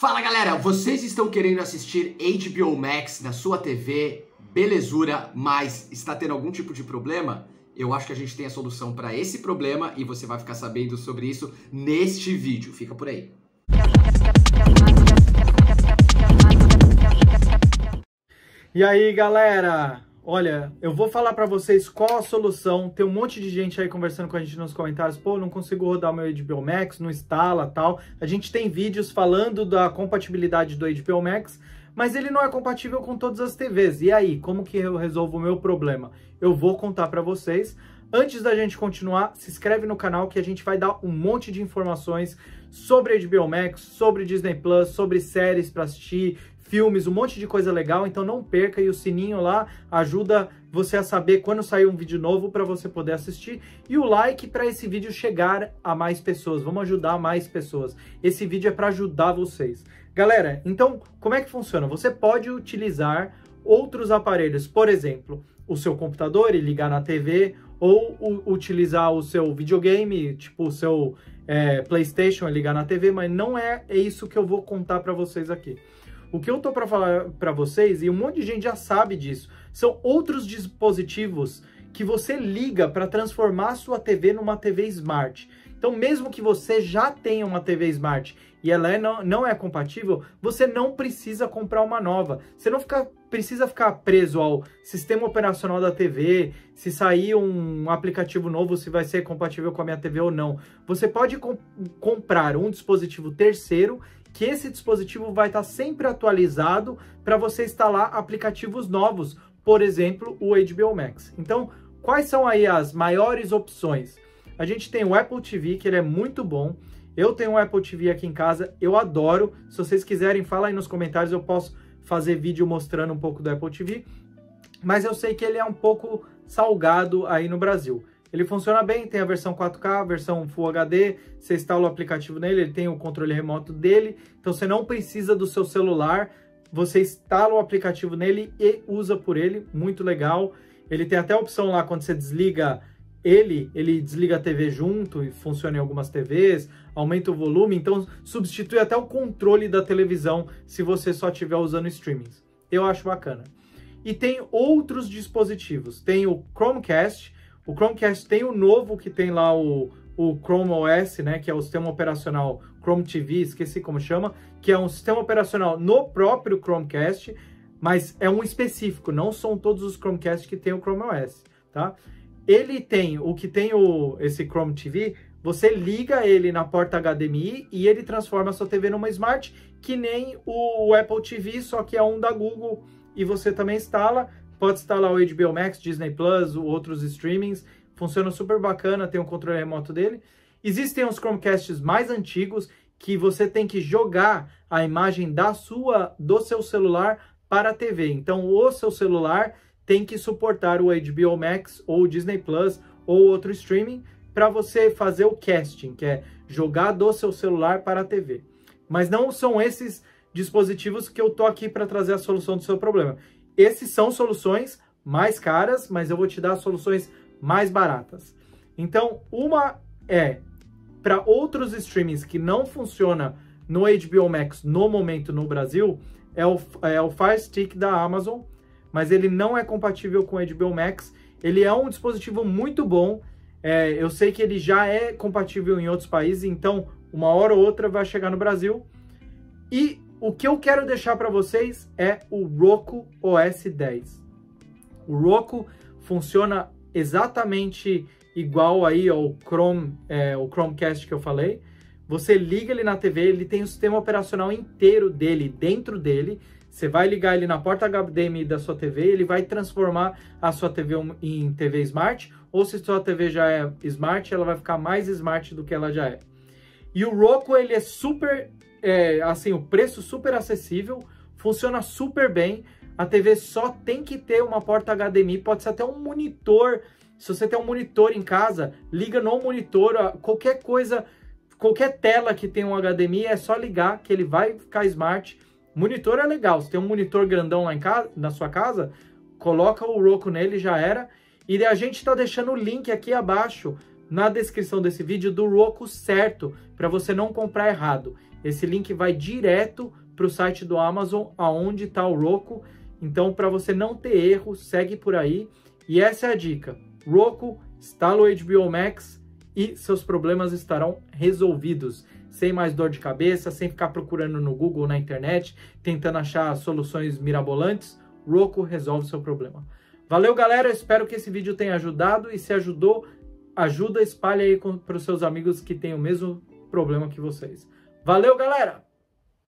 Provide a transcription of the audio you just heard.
Fala galera, vocês estão querendo assistir HBO Max na sua TV, belezura, mas está tendo algum tipo de problema? Eu acho que a gente tem a solução para esse problema e você vai ficar sabendo sobre isso neste vídeo. Fica por aí. E aí, galera? Olha, eu vou falar para vocês qual a solução. Tem um monte de gente aí conversando com a gente nos comentários. Pô, não consigo rodar meu HBO Max, não instala, tal. A gente tem vídeos falando da compatibilidade do HBO Max, mas ele não é compatível com todas as TVs. E aí, como que eu resolvo o meu problema? Eu vou contar para vocês. Antes da gente continuar, se inscreve no canal que a gente vai dar um monte de informações sobre HBO Max, sobre Disney Plus, sobre séries para assistir, filmes, um monte de coisa legal, então não perca e o sininho lá ajuda você a saber quando sair um vídeo novo para você poder assistir e o like para esse vídeo chegar a mais pessoas. Vamos ajudar mais pessoas. Esse vídeo é para ajudar vocês. Galera, então como é que funciona? Você pode utilizar outros aparelhos, por exemplo, o seu computador e ligar na TV ou utilizar o seu videogame, tipo o seu é, PlayStation e ligar na TV, mas não é, é isso que eu vou contar para vocês aqui. O que eu tô para falar para vocês, e um monte de gente já sabe disso, são outros dispositivos que você liga para transformar a sua TV numa TV Smart. Então, mesmo que você já tenha uma TV Smart e ela é, não, não é compatível, você não precisa comprar uma nova. Você não fica, precisa ficar preso ao sistema operacional da TV, se sair um aplicativo novo, se vai ser compatível com a minha TV ou não. Você pode comp comprar um dispositivo terceiro que esse dispositivo vai estar sempre atualizado para você instalar aplicativos novos, por exemplo, o HBO Max. Então, quais são aí as maiores opções? A gente tem o Apple TV, que ele é muito bom. Eu tenho um Apple TV aqui em casa, eu adoro. Se vocês quiserem, fala aí nos comentários, eu posso fazer vídeo mostrando um pouco do Apple TV. Mas eu sei que ele é um pouco salgado aí no Brasil. Ele funciona bem, tem a versão 4K, a versão Full HD, você instala o aplicativo nele, ele tem o controle remoto dele, então você não precisa do seu celular, você instala o aplicativo nele e usa por ele, muito legal. Ele tem até a opção lá, quando você desliga ele, ele desliga a TV junto e funciona em algumas TVs, aumenta o volume, então substitui até o controle da televisão se você só estiver usando streamings. Eu acho bacana. E tem outros dispositivos, tem o Chromecast, o Chromecast tem o novo que tem lá o, o Chrome OS, né, que é o sistema operacional Chrome TV, esqueci como chama, que é um sistema operacional no próprio Chromecast, mas é um específico, não são todos os Chromecast que tem o Chrome OS, tá? Ele tem, o que tem o, esse Chrome TV, você liga ele na porta HDMI e ele transforma a sua TV numa Smart, que nem o Apple TV, só que é um da Google, e você também instala, Pode instalar o HBO Max, Disney Plus, outros streamings. Funciona super bacana, tem um controle remoto dele. Existem os Chromecasts mais antigos que você tem que jogar a imagem da sua do seu celular para a TV. Então, o seu celular tem que suportar o HBO Max ou o Disney Plus ou outro streaming para você fazer o casting, que é jogar do seu celular para a TV. Mas não são esses dispositivos que eu tô aqui para trazer a solução do seu problema. Esses são soluções mais caras, mas eu vou te dar soluções mais baratas. Então, uma é para outros streamings que não funciona no HBO Max no momento no Brasil, é o, é o Fire Stick da Amazon, mas ele não é compatível com o HBO Max. Ele é um dispositivo muito bom. É, eu sei que ele já é compatível em outros países, então uma hora ou outra vai chegar no Brasil. E o que eu quero deixar para vocês é o Roku OS 10. O Roku funciona exatamente igual aí ao Chrome, é, o Chromecast que eu falei. Você liga ele na TV, ele tem o sistema operacional inteiro dele dentro dele. Você vai ligar ele na porta HDMI da sua TV, ele vai transformar a sua TV em TV Smart, ou se sua TV já é Smart, ela vai ficar mais Smart do que ela já é. E o Roku, ele é super é, assim, o preço super acessível, funciona super bem. A TV só tem que ter uma porta HDMI, pode ser até um monitor. Se você tem um monitor em casa, liga no monitor, qualquer coisa, qualquer tela que tem um HDMI é só ligar que ele vai ficar smart. Monitor é legal, se tem um monitor grandão lá em casa, na sua casa, coloca o Roku nele já era. E a gente está deixando o link aqui abaixo na descrição desse vídeo do Roku certo, para você não comprar errado. Esse link vai direto para o site do Amazon, aonde está o Roku. Então, para você não ter erro, segue por aí. E essa é a dica. Roku, instala o HBO Max e seus problemas estarão resolvidos. Sem mais dor de cabeça, sem ficar procurando no Google, na internet, tentando achar soluções mirabolantes. Roku resolve seu problema. Valeu, galera. Espero que esse vídeo tenha ajudado. E se ajudou, ajuda, espalhe aí para os seus amigos que têm o mesmo problema que vocês. Valeu, galera!